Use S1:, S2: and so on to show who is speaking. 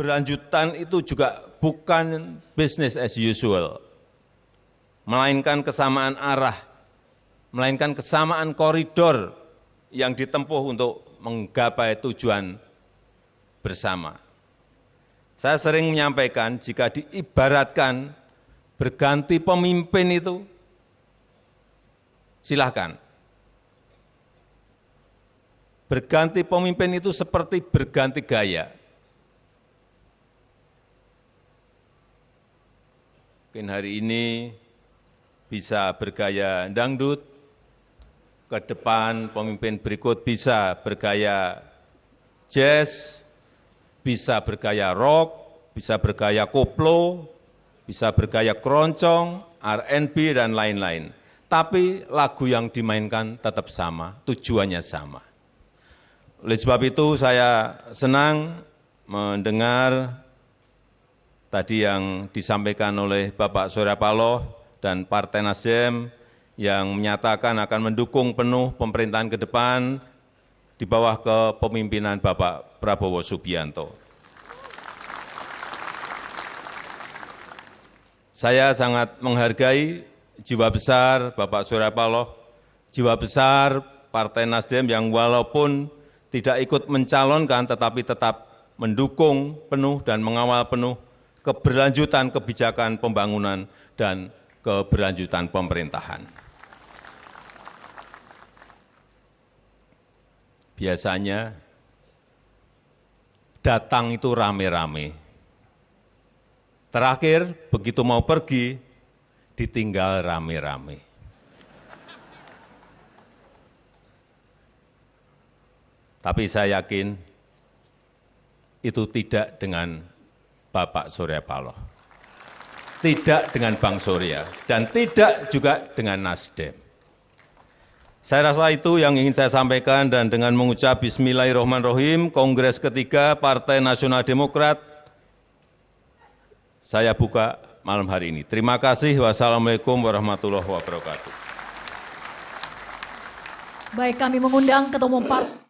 S1: keberlanjutan itu juga bukan business as usual, melainkan kesamaan arah, melainkan kesamaan koridor yang ditempuh untuk menggapai tujuan bersama. Saya sering menyampaikan jika diibaratkan berganti pemimpin itu, silahkan. Berganti pemimpin itu seperti berganti gaya. Mungkin hari ini bisa bergaya dangdut, ke depan pemimpin berikut bisa bergaya jazz, bisa bergaya rock, bisa bergaya koplo, bisa bergaya keroncong, R&B, dan lain-lain. Tapi lagu yang dimainkan tetap sama, tujuannya sama. Oleh sebab itu saya senang mendengar tadi yang disampaikan oleh Bapak Surya Paloh dan Partai Nasdem yang menyatakan akan mendukung penuh pemerintahan ke depan di bawah kepemimpinan Bapak Prabowo Subianto. Saya sangat menghargai jiwa besar Bapak Surya Paloh, jiwa besar Partai Nasdem yang walaupun tidak ikut mencalonkan tetapi tetap mendukung penuh dan mengawal penuh keberlanjutan kebijakan pembangunan dan keberlanjutan pemerintahan. Biasanya datang itu rame-rame. Terakhir, begitu mau pergi, ditinggal rame-rame. Tapi saya yakin itu tidak dengan Bapak Surya Paloh. Tidak dengan Bang Surya, dan tidak juga dengan Nasdem. Saya rasa itu yang ingin saya sampaikan dan dengan mengucap Bismillahirrahmanirrahim, Kongres ketiga Partai Nasional Demokrat, saya buka malam hari ini. Terima kasih. Wassalamualaikum warahmatullahi wabarakatuh.
S2: Baik, kami mengundang Ketua Umum Partai